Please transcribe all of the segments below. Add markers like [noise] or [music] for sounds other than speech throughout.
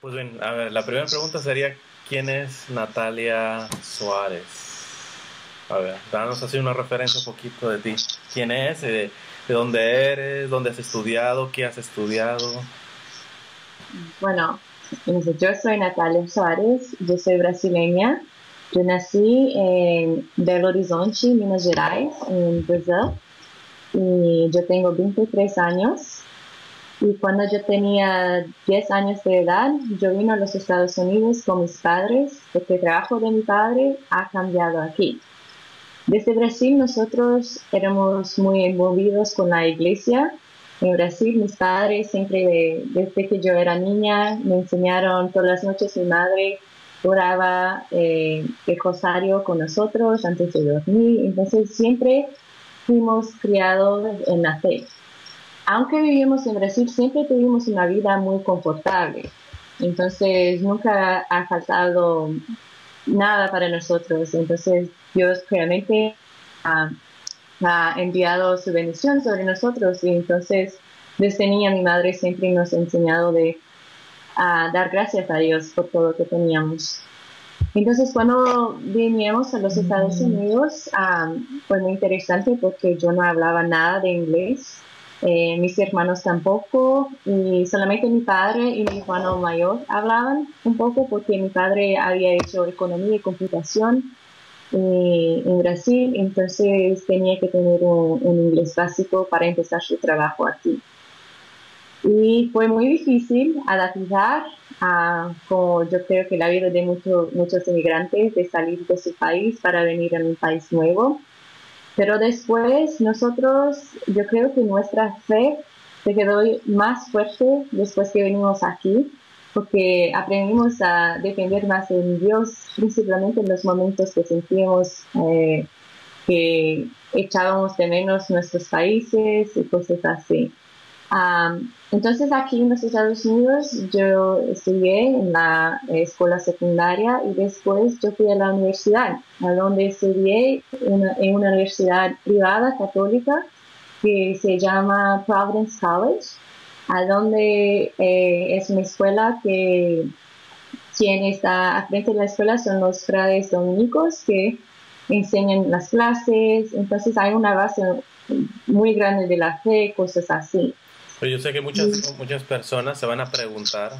Pues bien, a ver, la primera pregunta sería, ¿quién es Natalia Suárez? A ver, danos así una referencia un poquito de ti. ¿Quién es? ¿De, de dónde eres? ¿Dónde has estudiado? ¿Qué has estudiado? Bueno, yo soy Natalia Suárez, yo soy brasileña. Yo nací en Belo Horizonte, Minas Gerais, en Brasil. Y yo tengo 23 años. Y cuando yo tenía 10 años de edad, yo vine a los Estados Unidos con mis padres, porque el trabajo de mi padre ha cambiado aquí. Desde Brasil nosotros éramos muy movidos con la iglesia en Brasil, mis padres siempre, desde que yo era niña, me enseñaron todas las noches mi madre oraba eh, el rosario con nosotros antes de dormir. Entonces siempre fuimos criados en la fe. Aunque vivimos en Brasil, siempre tuvimos una vida muy confortable. Entonces nunca ha faltado nada para nosotros. Entonces Dios realmente ha enviado su bendición sobre nosotros y entonces desde niña mi madre siempre nos ha enseñado de a dar gracias a Dios por todo lo que teníamos. Entonces cuando vinimos a los Estados Unidos fue muy interesante porque yo no hablaba nada de inglés, eh, mis hermanos tampoco y solamente mi padre y mi hermano mayor hablaban un poco porque mi padre había hecho economía y computación eh, en Brasil, entonces tenía que tener un, inglés básico para empezar su trabajo aquí. Y fue muy difícil adaptar a, como yo creo que la vida de muchos muchos inmigrantes, de salir de su país para venir a un país nuevo. Pero después nosotros, yo creo que nuestra fe se quedó más fuerte después que venimos aquí porque aprendimos a depender más de Dios, principalmente en los momentos que sentíamos eh, que echábamos de menos nuestros países y cosas así. Entonces aquí en los Estados Unidos yo estudié en la escuela secundaria y después yo fui a la universidad, a donde estudié en una universidad privada católica que se llama Providence College a donde eh, es una escuela que quien está al frente de la escuela son los frades dominicos que enseñan las clases, entonces hay una base muy grande de la fe, cosas así. Pero yo sé que muchas, muchas personas se van a preguntar,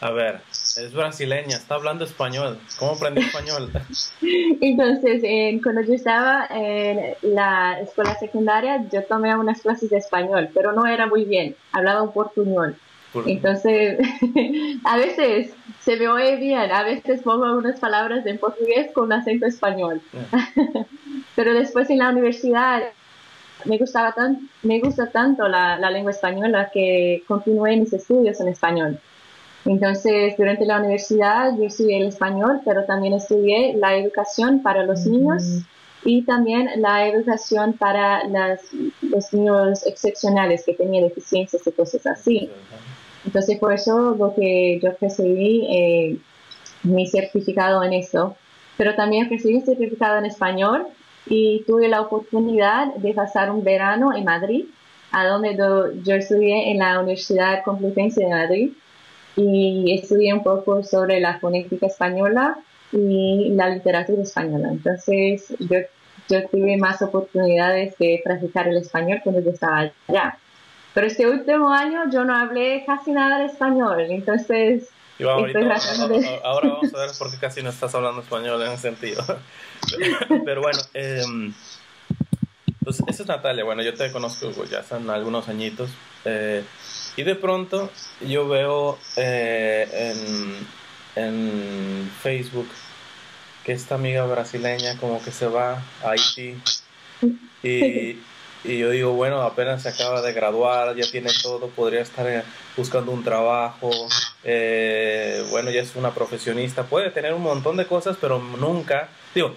a ver, es brasileña, está hablando español. ¿Cómo aprendió español? [laughs] Entonces, cuando yo estaba en la escuela secundaria, yo tomé unas clases de español, pero no era muy bien. Hablaba un portuñol. Entonces, [laughs] a veces se me oye bien, a veces pongo unas palabras en portugués con acento español. [laughs] pero después en la universidad me gustaba tan, me gusta tanto la, la lengua española que continué mis estudios en español. Entonces, durante la universidad yo estudié el español, pero también estudié la educación para los niños y también la educación para los niños excepcionales que tenían deficiencias y cosas así. Entonces, por eso lo que yo recibí eh, mi certificado en eso, pero también recibí certificado en español y tuve la oportunidad de pasar un verano en Madrid, a donde yo estudié en la Universidad Complutense de Madrid y estudié un poco sobre la fonética española y la literatura española. Entonces yo, yo tuve más oportunidades de practicar el español cuando yo estaba allá. Pero este último año yo no hablé casi nada de español, entonces... ahora, vamos a ver por qué casi no estás hablando español en ese sentido. [laughs] Pero bueno, eh, pues esa es Natalia. Bueno, yo te conozco ya hace algunos añitos. Eh, y de pronto yo veo eh, en, Facebook que esta amiga brasileña como que se va a Haití. Y, yo digo, bueno, apenas se acaba de graduar, ya tiene todo, podría estar eh, buscando un trabajo, eh, bueno, ya es una profesionista, puede tener un montón de cosas, pero nunca, digo,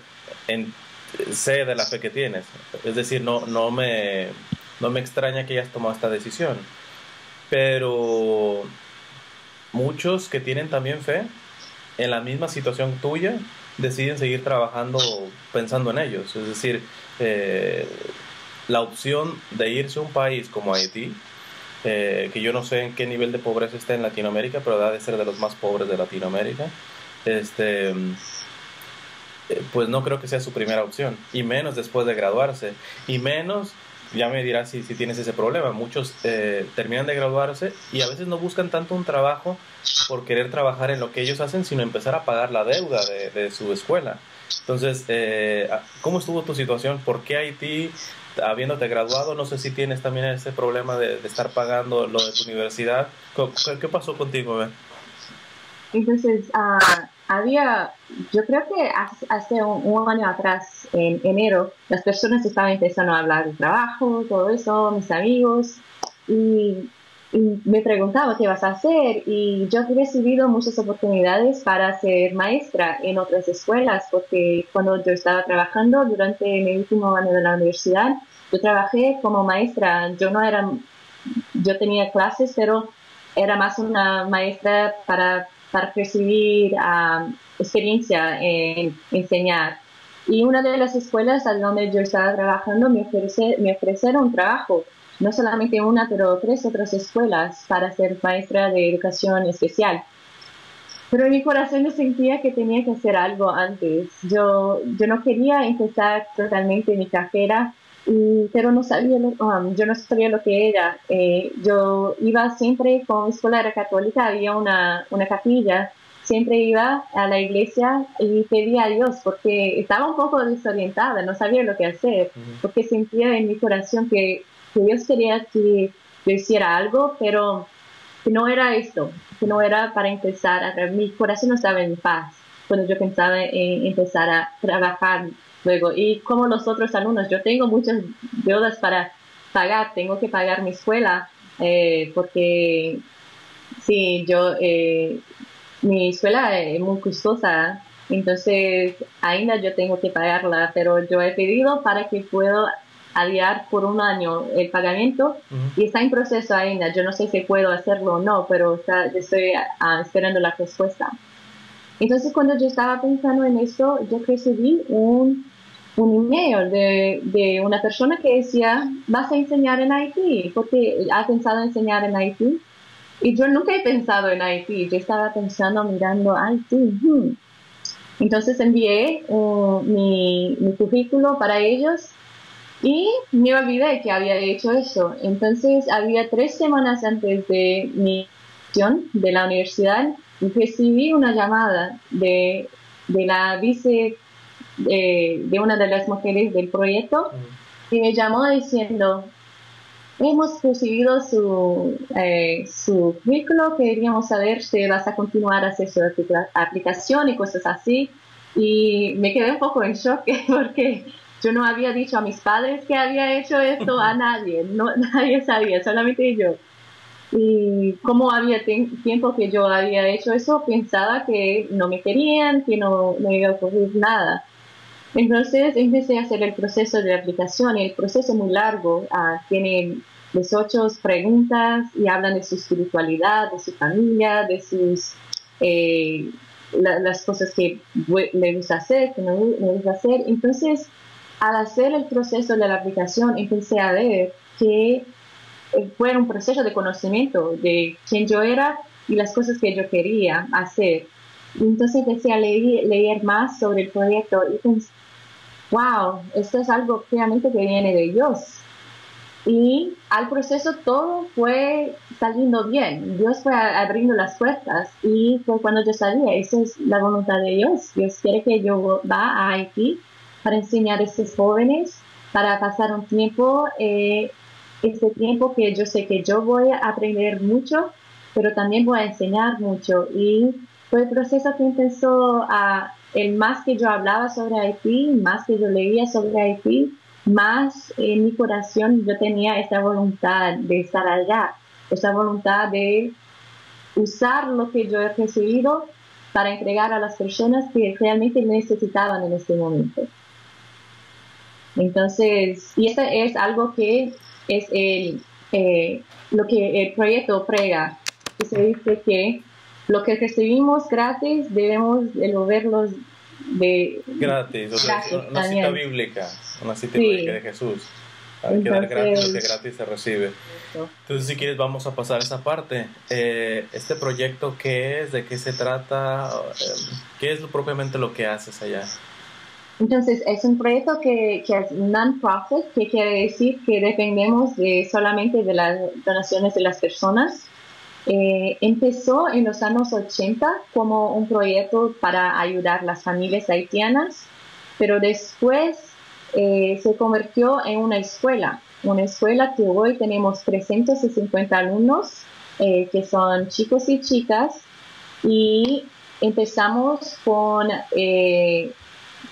sé de la fe que tienes, es decir, no, no, me, no me extraña que hayas tomado esta decisión pero muchos que tienen también fe en la misma situación tuya deciden seguir trabajando pensando en ellos. Es decir, eh, la opción de irse a un país como Haití eh, que yo no sé en qué nivel de pobreza está en Latinoamérica, pero da de ser de los más pobres de Latinoamérica, este, pues no creo que sea su primera opción, y menos después de graduarse, y menos ya me dirás si, si tienes ese problema. Muchos eh, terminan de graduarse y a veces no buscan tanto un trabajo por querer trabajar en lo que ellos hacen, sino empezar a pagar la deuda de, su escuela. Entonces, eh, ¿cómo estuvo tu situación? ¿Por qué Haití, habiéndote graduado, no sé si tienes también ese problema de, estar pagando lo de tu universidad? ¿Qué, pasó contigo? Entonces, uh, había, yo creo que hace un, año atrás, en enero, las personas estaban empezando a hablar de trabajo, todo eso, mis amigos, y, me preguntaba qué vas a hacer. Y yo he recibido muchas oportunidades para ser maestra en otras escuelas, porque cuando yo estaba trabajando durante mi último año de la universidad, yo trabajé como maestra. Yo no era, yo tenía clases, pero era más una maestra para para recibir um, experiencia en enseñar. Y una de las escuelas a donde yo estaba trabajando me, ofrece, me ofrecieron trabajo, no solamente una, pero tres otras escuelas para ser maestra de educación especial. Pero en mi corazón yo sentía que tenía que hacer algo antes. Yo, yo no quería empezar totalmente mi carrera pero no sabía lo, um, yo no sabía lo que era. Eh, yo iba siempre con escuela católica, había una, una capilla, siempre iba a la iglesia y pedía a Dios porque estaba un poco desorientada, no sabía lo que hacer, porque sentía en mi corazón que, que Dios quería que yo hiciera algo, pero que no era esto, que no era para empezar, a, mi corazón no estaba en paz cuando yo pensaba en empezar a trabajar luego. Y como los otros alumnos, yo tengo muchas deudas para pagar, tengo que pagar mi escuela, eh, porque sí, yo, eh, mi escuela es muy costosa, entonces ainda yo tengo que pagarla, pero yo he pedido para que pueda aliar por un año el pagamiento y está en proceso ainda. Yo no sé si puedo hacerlo o no, pero está, estoy ah, esperando la respuesta. Entonces, cuando yo estaba pensando en eso, yo recibí un un email de, de, una persona que decía, vas a enseñar en Haití, porque has pensado en enseñar en Haití. Y yo nunca he pensado en Haití, yo estaba pensando, mirando Haití. Hmm. Entonces envié uh, mi, mi currículo para ellos y me olvidé que había hecho eso. Entonces había tres semanas antes de mi misión de la universidad recibí una llamada de, de la vice de, una de las mujeres del proyecto y me llamó diciendo, hemos recibido su, eh, su currículo, queríamos saber si vas a continuar a hacer su aplicación y cosas así. Y me quedé un poco en shock [laughs] porque yo no había dicho a mis padres que había hecho esto a nadie, no, [laughs] nadie sabía, solamente yo. Y como había tiempo que yo había hecho eso, pensaba que no me querían, que no, no iba a ocurrir nada. Entonces empecé a hacer el proceso de aplicación el proceso es muy largo. Ah, tiene 18 preguntas y hablan de su espiritualidad, de su familia, de sus eh, las cosas que le gusta hacer, que no le gusta hacer. Entonces, al hacer el proceso de la aplicación, empecé a ver que eh, fue un proceso de conocimiento de quién yo era y las cosas que yo quería hacer. Entonces empecé a leer, más sobre el proyecto y pensé, wow, esto es algo realmente que viene de Dios. Y al proceso todo fue saliendo bien. Dios fue abriendo las puertas y fue cuando yo sabía, esa es la voluntad de Dios. Dios quiere que yo vaya a Haití para enseñar a estos jóvenes, para pasar un tiempo, eh, este tiempo que yo sé que yo voy a aprender mucho, pero también voy a enseñar mucho. Y fue el proceso que empezó a el más que yo hablaba sobre Haití, más que yo leía sobre Haití, más en mi corazón yo tenía esa voluntad de estar allá, esa voluntad de usar lo que yo he recibido para entregar a las personas que realmente necesitaban en este momento. Entonces, y eso es algo que es el, eh, lo que el proyecto prega, que se dice que lo que recibimos gratis debemos de gratis, o sea, una cita bíblica, una cita bíblica de Jesús. Hay que dar gratis lo que gratis se recibe. Entonces, si quieres, vamos a pasar esa parte. Eh, este proyecto, ¿qué es? ¿De qué se trata? Eh, ¿Qué es propiamente lo que haces allá? Entonces, es un proyecto que, que es non-profit, que quiere decir que dependemos de, solamente de las donaciones de las personas. Eh, empezó en los años 80 como un proyecto para ayudar a las familias haitianas, pero después eh, se convirtió en una escuela, una escuela que hoy tenemos 350 alumnos, eh, que son chicos y chicas, y empezamos con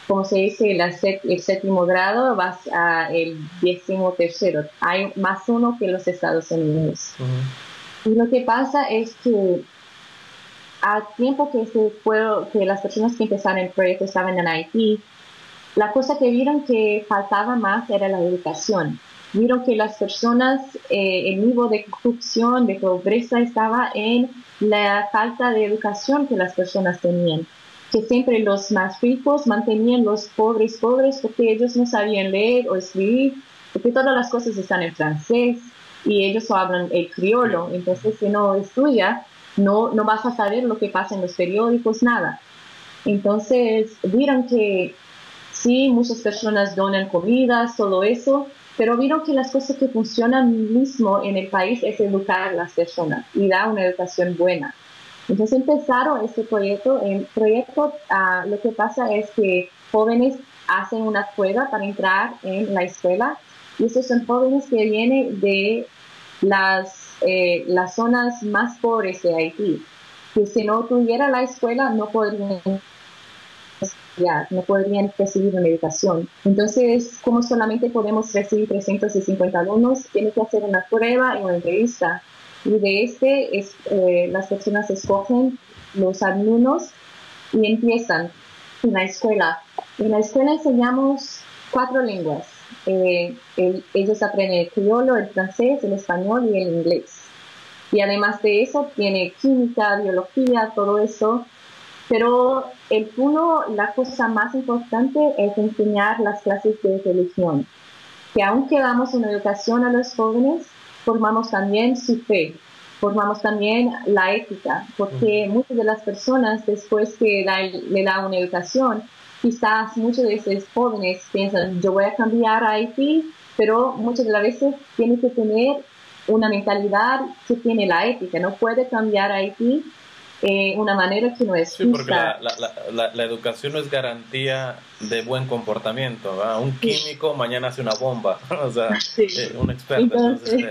como se dice, el séptimo grado va a el décimo tercero. Hay más uno que los Estados Unidos. Y lo que pasa es que al tiempo que, se fue, que las personas que empezaron el proyecto estaban en Haití, la cosa que vieron que faltaba más era la educación. Vieron que las personas, eh, el nivel de corrupción, de pobreza estaba en la falta de educación que las personas tenían que siempre los más ricos mantenían los pobres pobres porque ellos no sabían leer o escribir, porque todas las cosas están en francés y ellos hablan el criollo, entonces si no estudia, no, no vas a saber lo que pasa en los periódicos, nada. Entonces vieron que sí, muchas personas donan comidas, todo eso, pero vieron que las cosas que funcionan mismo en el país es educar a las personas y dar una educación buena. Entonces empezaron este proyecto. En proyecto ah, lo que pasa es que jóvenes hacen una prueba para entrar en la escuela y esos son jóvenes que vienen de las, eh, las zonas más pobres de Haití, que si no tuviera la escuela no podrían estudiar, no podrían recibir una educación. Entonces, como solamente podemos recibir 350 alumnos, tiene que hacer una prueba y una entrevista y de este es, eh, las personas escogen los alumnos y empiezan en la escuela. En la escuela enseñamos cuatro lenguas. Eh, ellos aprenden el criollo, el francés, el español y el inglés. Y además de eso tiene química, biología, todo eso. Pero el uno, la cosa más importante es enseñar las clases de religión. Que aunque damos una educación a los jóvenes, formamos también su fe, formamos también la ética, porque muchas de las personas después que le da una educación, quizás muchos de esos jóvenes piensan, yo voy a cambiar a Haití, pero muchas de las veces tiene que tener una mentalidad que tiene la ética, no puede cambiar a Haití eh, una manera que no es sí, porque la, la, la, educación no es garantía de buen comportamiento. ¿verdad? Un químico mañana hace una bomba, [laughs] o sea, eh, un experto. Entonces,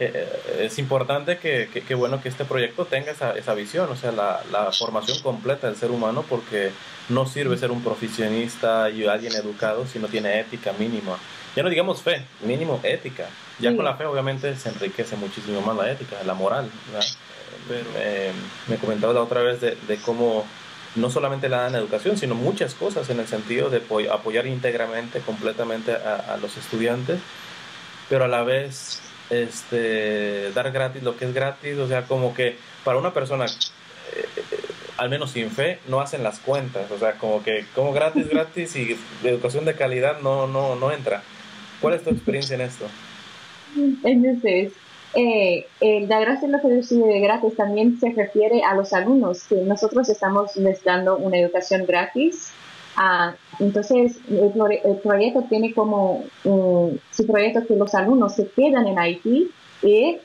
eh, es importante que, que, bueno que este proyecto tenga esa, esa visión, o sea, la, la, formación completa del ser humano, porque no sirve ser un profesionista y alguien educado si no tiene ética mínima. Ya no digamos fe, mínimo ética. Ya con la fe obviamente se enriquece muchísimo más la ética, la moral. ¿verdad? Pero eh, me comentaba la otra vez de, de, cómo no solamente la dan educación, sino muchas cosas en el sentido de apoyar íntegramente, completamente a, los estudiantes, pero a la vez este, dar gratis lo que es gratis, o sea, como que para una persona, eh, eh, al menos sin fe, no hacen las cuentas, o sea, como que como gratis, gratis y de educación de calidad no, no, no entra. ¿Cuál es tu experiencia en esto? Entonces, eh, el dar gracias lo que recibe de gratis también se refiere a los alumnos, que nosotros estamos dando una educación gratis. Ah, entonces, el, proyecto tiene como su proyecto que los alumnos se quedan en Haití y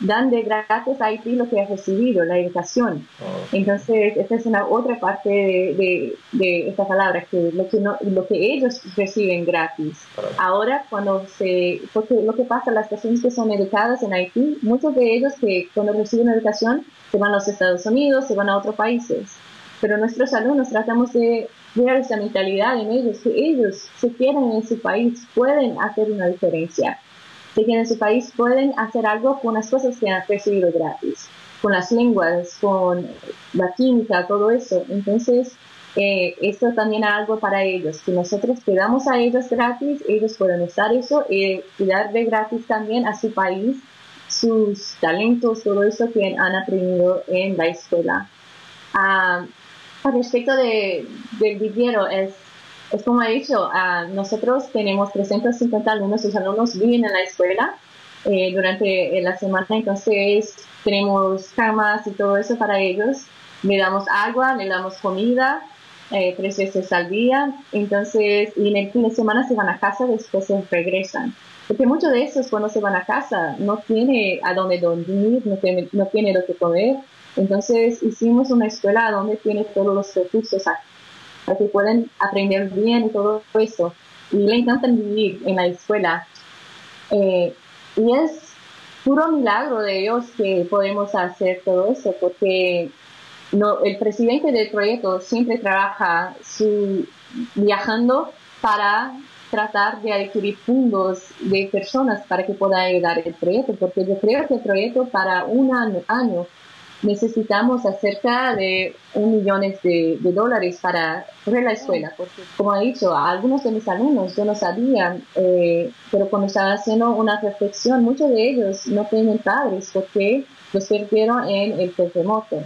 dan de gratis a Haití lo que ha recibido, la educación. Oh. Entonces, esta es una otra parte de, de, esta palabra, que lo que, no, lo que ellos reciben gratis. Ahora, cuando se, porque lo que pasa, las personas que son educadas en Haití, muchos de ellos que cuando reciben educación se van a los Estados Unidos, se van a otros países. Pero nuestros alumnos tratamos de ver esa mentalidad en ellos, que ellos se quedan en su país, pueden hacer una diferencia que en su país pueden hacer algo con las cosas que han recibido gratis, con las lenguas, con la química, todo eso. Entonces, eh, esto también es algo para ellos, que nosotros quedamos a ellos gratis, ellos pueden usar eso y, dar de gratis también a su país sus talentos, todo eso que han aprendido en la escuela. Ah, respecto de, del viviero, es es como he dicho, uh, nosotros tenemos 350 alumnos, sus alumnos viven en la escuela eh, durante la semana, entonces tenemos camas y todo eso para ellos, le damos agua, le damos comida, eh, tres veces al día. Entonces, y en el fin de semana se van a casa, después se regresan. Porque muchos de esos cuando se van a casa no tiene a dónde dormir, no tiene, no tiene lo que comer. Entonces hicimos una escuela donde tiene todos los recursos para que puedan aprender bien y todo eso. Y le encantan vivir en la escuela. Eh, y es puro milagro de ellos que podemos hacer todo eso, porque no, el presidente del proyecto siempre trabaja viajando para tratar de adquirir fondos de personas para que pueda ayudar el proyecto, porque yo creo que el proyecto para un año, necesitamos acerca de un millón de, dólares para la escuela, porque como he dicho, a algunos de mis alumnos yo no sabía, eh, pero cuando estaba haciendo una reflexión, muchos de ellos no tienen padres porque los perdieron en el terremoto.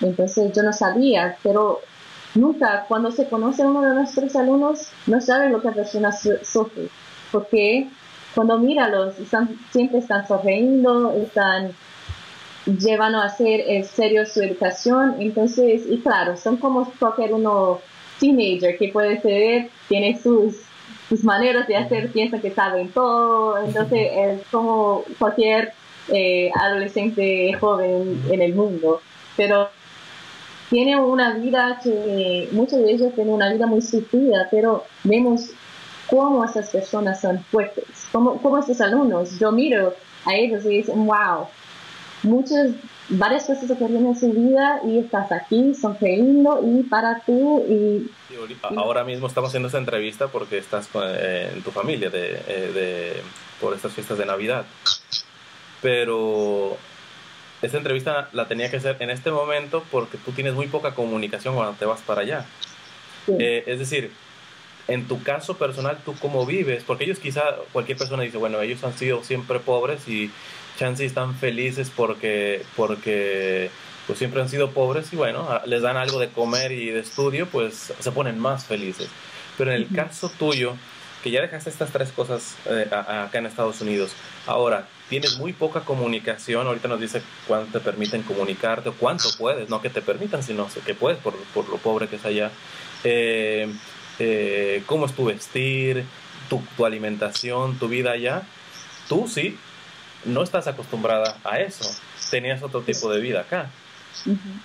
Entonces yo no sabía, pero nunca cuando se conoce uno de nuestros alumnos no sabe lo que la persona sufre, porque cuando míralos están, siempre están sonriendo, están llevando a hacer en serio su educación, entonces, y claro, son como cualquier uno teenager que puede ser, tiene sus, sus maneras de hacer, piensa que saben todo, entonces es como cualquier eh, adolescente joven en el mundo, pero tiene una vida que muchos de ellos tienen una vida muy sufrida, pero vemos cómo esas personas son fuertes, cómo, cómo estos alumnos, yo miro a ellos y dicen, wow, muchas, varias cosas ocurrieron en su vida y estás aquí sonriendo y para tú y... Ahora mismo estamos haciendo esta entrevista porque estás eh, en tu familia de, eh, de, por estas fiestas de Navidad. Pero esta entrevista la tenía que hacer en este momento porque tú tienes muy poca comunicación cuando te vas para allá. Eh, es decir, en tu caso personal, ¿tú cómo vives? Porque ellos quizá, cualquier persona dice, bueno, ellos han sido siempre pobres y chances están felices porque, porque pues siempre han sido pobres y bueno, les dan algo de comer y de estudio, pues se ponen más felices. Pero en el caso tuyo, que ya dejaste estas tres cosas eh, acá en Estados Unidos, ahora tienes muy poca comunicación, ahorita nos dice cuánto te permiten comunicarte o cuánto puedes, no que te permitan, sino que puedes por, por lo pobre que es allá. Eh, eh, cómo es tu vestir, tu, tu, alimentación, tu vida allá. Tú sí, no estás acostumbrada a eso, tenías otro tipo de vida acá.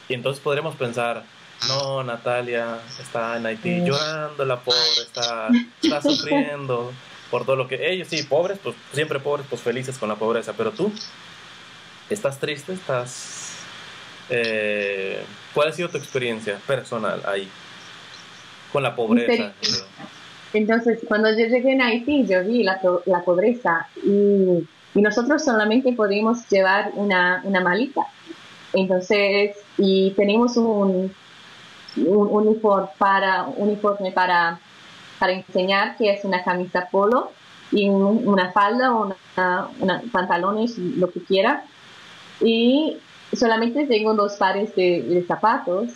Y entonces podremos pensar, no, Natalia está en Haití llorando, la pobre, está, está sufriendo por todo lo que ellos sí, pobres, pues siempre pobres, pues felices con la pobreza, pero tú estás triste, estás... Eh, ¿Cuál ha sido tu experiencia personal ahí con la pobreza? Entonces, cuando yo llegué en Haití, yo vi la, la pobreza y, y, nosotros solamente podíamos llevar una, una malita. Entonces, y tenemos un, un uniforme para, uniforme para para enseñar que es una camisa polo y una falda o una, pantalones, lo que quiera. Y solamente tengo dos pares de, zapatos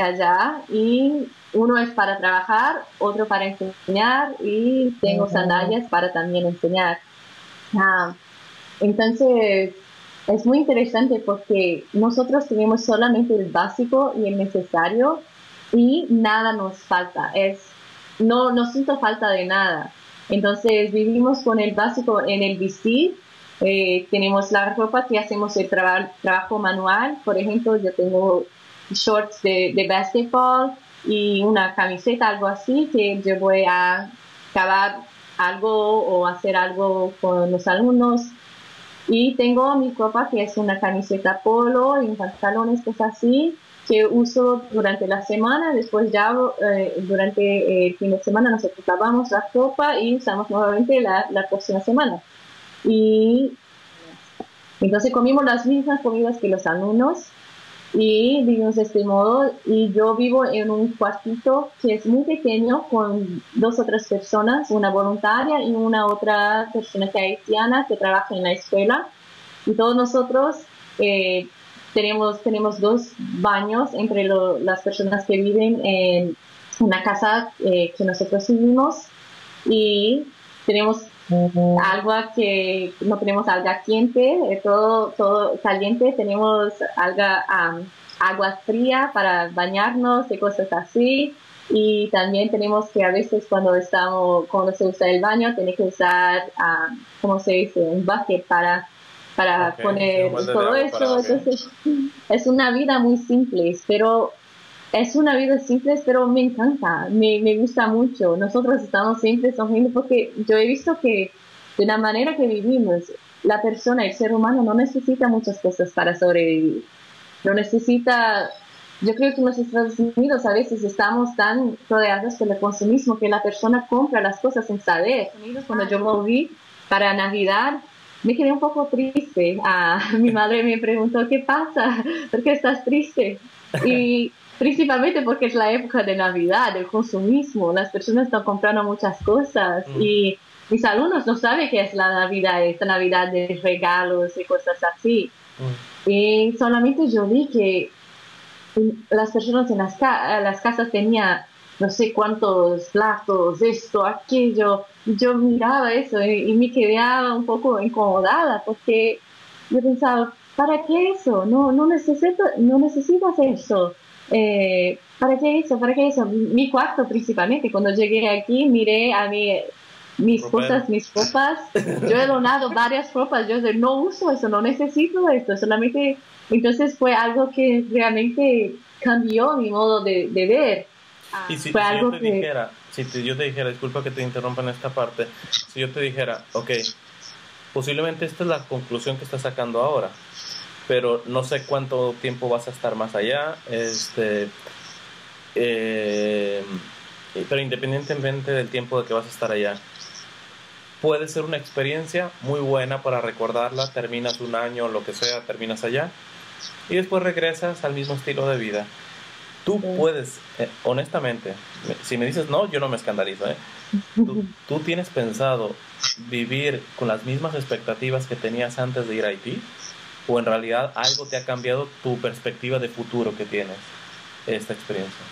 allá y uno es para trabajar, otro para enseñar y tengo sandalias para también enseñar. Ah, entonces, es muy interesante porque nosotros tenemos solamente el básico y el necesario y nada nos falta. Es no, no siento falta de nada. Entonces vivimos con el básico en el vestir. Eh, tenemos la ropa que hacemos el trabajo manual. Por ejemplo, yo tengo shorts de, basketball y una camiseta, algo así, que yo voy a acabar algo o hacer algo con los alumnos. Y tengo mi ropa que es una camiseta polo y pantalones, cosas así que uso durante la semana, después ya eh, durante el fin de semana nosotros lavamos la ropa y usamos nuevamente la, la próxima semana. Y entonces comimos las mismas comidas que los alumnos y vivimos de este modo y yo vivo en un cuartito que es muy pequeño con dos otras personas, una voluntaria y una otra persona que haitiana que trabaja en la escuela. Y todos nosotros eh, tenemos, tenemos dos baños entre las personas que viven en, una casa eh, que nosotros vivimos. Y tenemos agua que no tenemos alga caliente, todo, todo caliente, tenemos alga, agua fría para bañarnos y cosas así. Y también tenemos que a veces cuando estamos, cuando se usa el baño, tiene que usar, uh, ¿cómo se dice? Un bucket para, para poner todo eso. [laughs] es una vida muy simple, pero es una vida simple, pero me encanta, me, me gusta mucho. Nosotros estamos siempre sonriendo porque yo he visto que de la manera que vivimos, la persona, el ser humano no necesita muchas cosas para sobrevivir. No necesita, yo creo que en los Estados Unidos a veces estamos tan rodeados por el consumismo que la persona compra las cosas sin saber. Cuando yo volví para Navidad, me quedé un poco triste. Ah, [laughs] mi madre me preguntó, ¿qué pasa? ¿Por qué estás triste? Y principalmente porque es la época de Navidad, del consumismo, las personas están comprando muchas cosas mm. y mis alumnos no saben qué es la Navidad, esta Navidad de regalos y cosas así. Mm. Y solamente yo vi que las personas en las, las casas tenían no sé cuántos platos, esto, aquello. Yo miraba eso y, me quedaba un poco incomodada porque yo pensaba, ¿para qué eso? No, no, necesito, no necesitas eso. Eh, ¿Para qué eso? ¿Para qué eso? Mi cuarto principalmente, cuando llegué aquí miré a mi, mis cosas, mis ropas, yo he donado varias ropas, yo no uso eso, no necesito esto, solamente, entonces fue algo que realmente cambió mi modo de, ver. y si, fue algo yo te dijera, si yo te dijera, disculpa que te interrumpa en esta parte, si yo te dijera, ok, posiblemente esta es la conclusión que estás sacando ahora, pero no sé cuánto tiempo vas a estar más allá. Este, eh, pero independientemente del tiempo de que vas a estar allá, puede ser una experiencia muy buena para recordarla. Terminas un año, lo que sea, terminas allá y después regresas al mismo estilo de vida. Tú puedes, eh, honestamente, si me dices no, yo no me escandalizo. ¿eh? Tú, [laughs] tú, tienes pensado vivir con las mismas expectativas que tenías antes de ir a Haití o en realidad algo te ha cambiado tu perspectiva de futuro que tienes esta experiencia?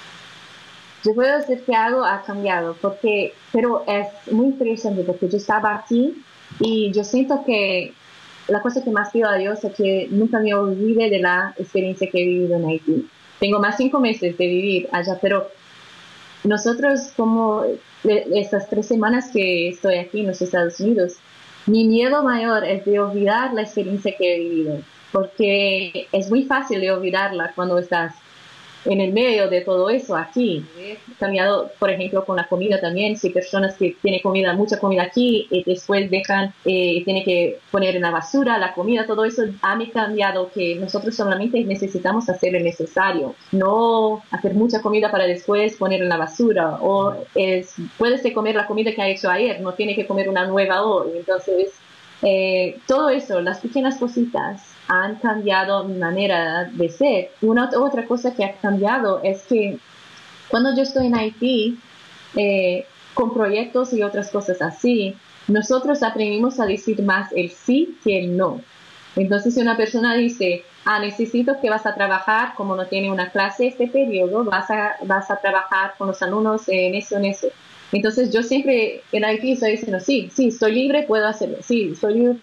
Yo puedo decir que algo ha cambiado, porque, pero es muy interesante porque yo estaba aquí y yo siento que la cosa que más pido a Dios es que nunca me olvide de la experiencia que he vivido en Haití. Tengo más cinco meses de vivir allá, pero nosotros como estas tres semanas que estoy aquí en los Estados Unidos, mi miedo mayor es de olvidar la experiencia que he vivido, porque es muy fácil de olvidarla cuando estás en el medio de todo eso aquí. He cambiado, por ejemplo, con la comida también. Si personas que tienen comida, mucha comida aquí, y después dejan, eh, tienen que poner en la basura la comida, todo eso ha cambiado que nosotros solamente necesitamos hacer lo necesario, no hacer mucha comida para después poner en la basura. O es, puedes comer la comida que ha hecho ayer, no tiene que comer una nueva hoy. Entonces, eh, todo eso, las pequeñas cositas han cambiado mi manera de ser. Una otra cosa que ha cambiado es que cuando yo estoy en Haití, eh, con proyectos y otras cosas así, nosotros aprendimos a decir más el sí que el no. Entonces, si una persona dice, ah, necesito que vas a trabajar, como no tiene una clase este periodo, vas a, vas a trabajar con los alumnos en eso, en eso. Entonces, yo siempre en Haití estoy diciendo, sí, sí, estoy libre, puedo hacerlo, sí, estoy libre.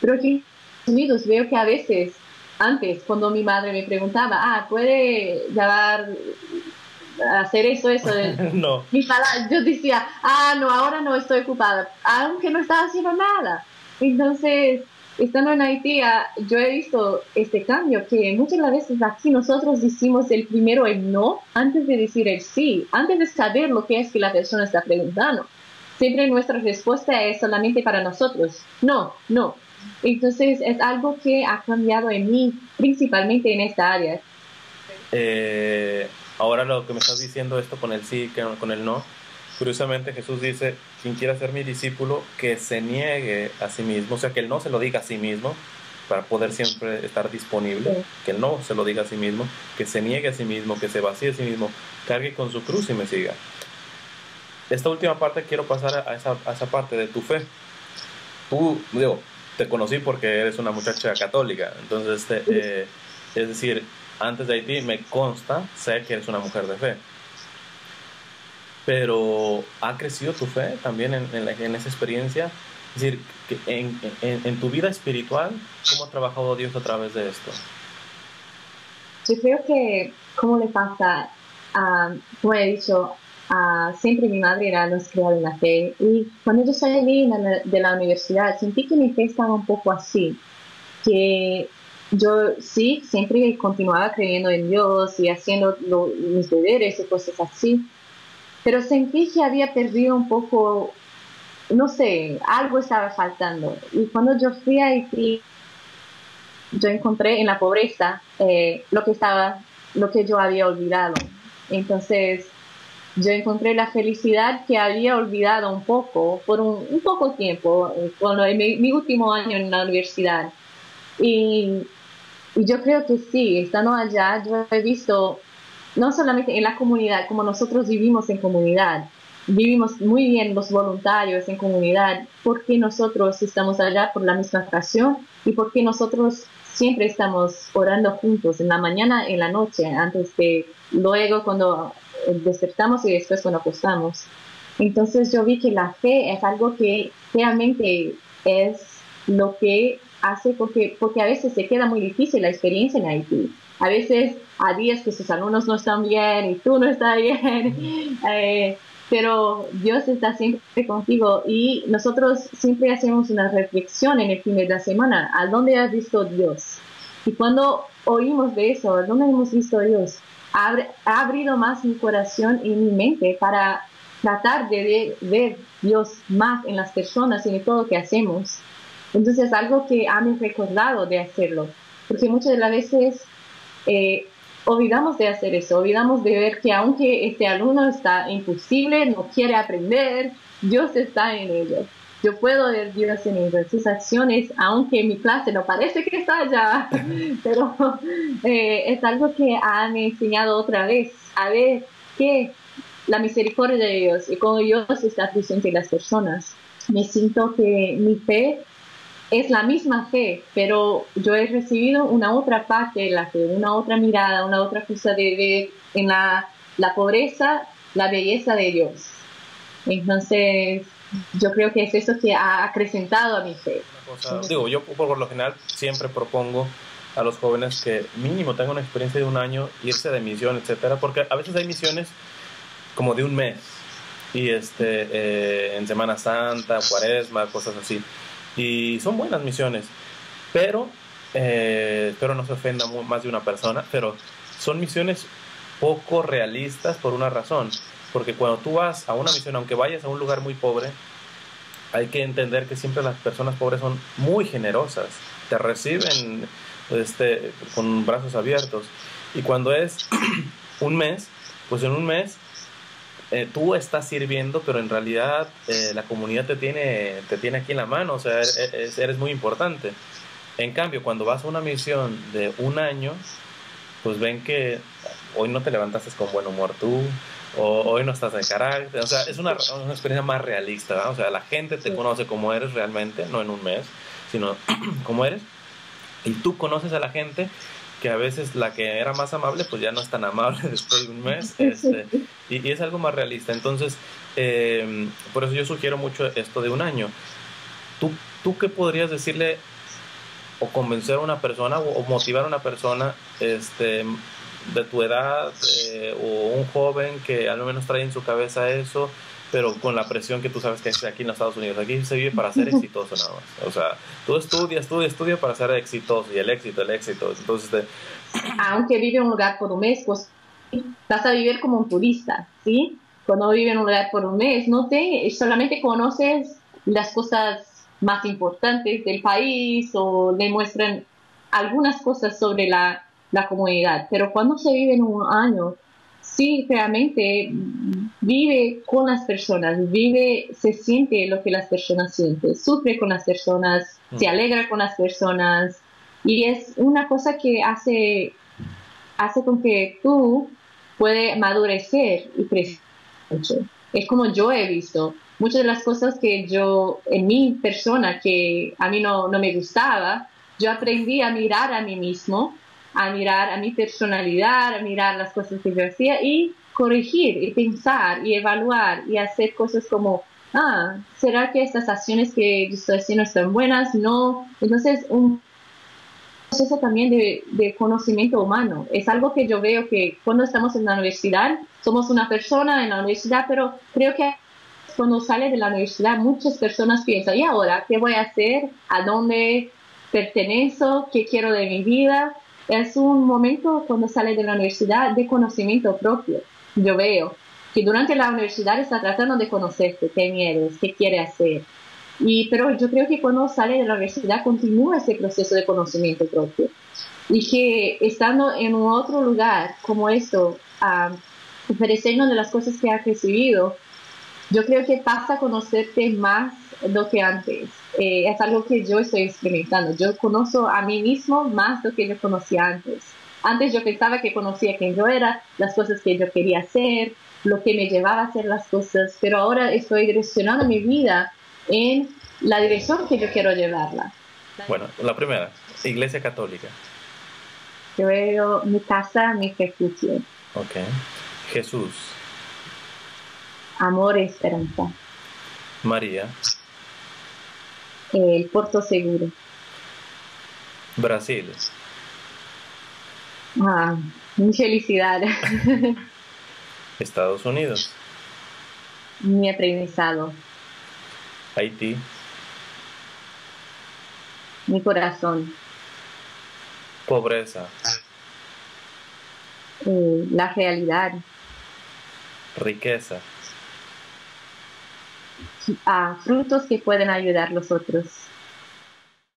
Pero aquí Unidos veo que a veces, antes, cuando mi madre me preguntaba, ah, ¿puede llevar, hacer eso, eso? [laughs] no. yo decía, ah, no, ahora no estoy ocupada, aunque no estaba haciendo nada. Entonces, estando en Haití, ah, yo he visto este cambio, que muchas veces aquí nosotros decimos el primero el no antes de decir el sí, antes de saber lo que es que la persona está preguntando. Siempre nuestra respuesta es solamente para nosotros. No, no, entonces es algo que ha cambiado en mí, principalmente en esta área. Eh, ahora lo que me estás diciendo esto con el sí, con el no, curiosamente Jesús dice, quien quiera ser mi discípulo, que se niegue a sí mismo, o sea, que el no se lo diga a sí mismo para poder siempre estar disponible, que el no se lo diga a sí mismo, que se niegue a sí mismo, que se vacíe a sí mismo, cargue con su cruz y me siga. Esta última parte quiero pasar a esa, a esa parte de tu fe. Tú, digo, te conocí porque eres una muchacha católica. Entonces, este, eh, es decir, antes de Haití me consta, sé que eres una mujer de fe. pero ¿ha crecido tu fe también en, en, esa experiencia? Es decir, en, en, tu vida espiritual, ¿cómo ha trabajado Dios a través de esto? Yo creo que, ¿cómo le pasa? como he dicho, siempre mi madre era nos criada en la fe y cuando yo salí de la universidad sentí que mi fe estaba un poco así, que yo sí, siempre continuaba creyendo en Dios y haciendo mis deberes y cosas así, pero sentí que había perdido un poco, no sé, algo estaba faltando. Y cuando yo fui a Haití, yo encontré en la pobreza eh, lo que estaba, lo que yo había olvidado. Entonces, yo encontré la felicidad que había olvidado un poco, por un, poco tiempo, cuando en mi, último año en la universidad. Y, y, yo creo que sí, estando allá, yo he visto, no solamente en la comunidad, como nosotros vivimos en comunidad, vivimos muy bien los voluntarios en comunidad, porque nosotros estamos allá por la misma ocasión y porque nosotros siempre estamos orando juntos, en la mañana, en la noche, antes de, luego cuando despertamos y después cuando acostamos. Entonces yo vi que la fe es algo que realmente es lo que hace, porque, porque a veces se queda muy difícil la experiencia en Haití. A veces a días que sus alumnos no están bien y tú no estás [laughs] bien, eh, pero Dios está siempre contigo y nosotros siempre hacemos una reflexión en el fin de la semana, ¿a dónde has visto Dios? Y cuando oímos de eso, ¿a dónde hemos visto Dios? Ha, abrido más mi corazón y mi mente para tratar de ver, Dios más en las personas y en todo lo que hacemos. Entonces es algo que me recordado de hacerlo, porque muchas de las veces eh, olvidamos de hacer eso, olvidamos de ver que aunque este alumno está imposible, no quiere aprender, Dios está en ellos yo puedo ver Dios en sus acciones, aunque mi clase no parece que está allá, [laughs] pero eh, es algo que han enseñado otra vez, a ver que la misericordia de Dios y cómo Dios está presente en las personas. Me siento que mi fe es la misma fe, pero yo he recibido una otra parte de la fe, una otra mirada, una otra cosa de ver en la, la pobreza la belleza de Dios. Entonces, yo creo que es eso que ha acrecentado a mi fe. digo, yo por lo general siempre propongo a los jóvenes que mínimo tengan una experiencia de un año, irse de misión, etcétera, porque a veces hay misiones como de un mes y este eh, en Semana Santa, Cuaresma, cosas así, y son buenas misiones, pero eh, no se ofenda más de una persona, pero son misiones poco realistas por una razón porque cuando tú vas a una misión, aunque vayas a un lugar muy pobre, hay que entender que siempre las personas pobres son muy generosas, te reciben este, con brazos abiertos. Y cuando es [clears throat] un mes, pues en un mes eh, tú estás sirviendo, pero en realidad eh, la comunidad te tiene, te tiene aquí en la mano, o sea, eres, eres muy importante. En cambio, cuando vas a una misión de un año, pues ven que hoy no te levantaste con buen humor tú, o hoy no estás de carácter, o sea, es una, una experiencia más realista, o sea, la gente te conoce como eres realmente, no en un mes, sino [clears throat] como eres, y tú conoces a la gente que a veces la que era más amable pues ya no es tan amable [laughs] después de un mes [laughs] este, y, es algo más realista. Entonces em, por eso yo sugiero mucho esto de un año. ¿Tú, tú qué podrías decirle o convencer a una persona o, motivar a una persona este de tu edad eh, o un joven que al menos trae en su cabeza eso, pero con la presión que tú sabes que es aquí en los Estados Unidos. Aquí se vive para ser [laughs] exitoso nada más. O sea, tú estudias, estudias, estudias para ser exitoso y el éxito, el éxito. Entonces, [clears throat] aunque vive en un lugar por un mes, pues vas a vivir como un turista, ¿sí? Cuando vive en un lugar por un mes, no te solamente conoces las cosas más importantes del país o le muestran algunas cosas sobre la la comunidad. Pero cuando se vive en un año, sí realmente vive con las personas, vive, se siente lo que las personas sienten, sufre con las personas, se mm. alegra con las personas y es una cosa que hace, hace con que tú puedes madurecer y crecer. Es como yo he visto. Muchas de las cosas que yo, en mi persona, que a mí no, no me gustaba, yo aprendí a mirar a mí mismo a mirar a mi personalidad, a mirar las cosas que yo hacía y corregir y pensar y evaluar y hacer cosas como, ah, ¿será que estas acciones que yo estoy haciendo están buenas? No. Entonces, un proceso también de, conocimiento humano. Es algo que yo veo que cuando estamos en la universidad, somos una persona en la universidad, pero creo que cuando sale de la universidad muchas personas piensan, ¿y ahora qué voy a hacer? ¿A dónde pertenezco? ¿Qué quiero de mi vida? Es un momento cuando sale de la universidad de conocimiento propio. Yo veo que durante la universidad está tratando de conocerte, quién eres, qué quiere hacer. Y, pero yo creo que cuando sale de la universidad continúa ese proceso de conocimiento propio. Y que estando en un otro lugar como esto, uh, ofreciendo de las cosas que has recibido, yo creo que pasa a conocerte más lo que antes. Eh, es algo que yo estoy experimentando. Yo conozco a mí mismo más lo que yo conocía antes. Antes yo pensaba que conocía quién yo era, las cosas que yo quería hacer, lo que me llevaba a hacer las cosas, pero ahora estoy direccionando mi vida en la dirección que yo quiero llevarla. Bueno, la primera, Iglesia Católica. Yo veo mi casa, mi refugio. Ok. Jesús. Amor y esperanza. María. El puerto seguro. Brasil. Ah, mi felicidad. [laughs] Estados Unidos. Mi aprendizaje. Haití. Mi corazón. Pobreza. Eh, la realidad. Riqueza. Ah, frutos que pueden ayudar a los otros.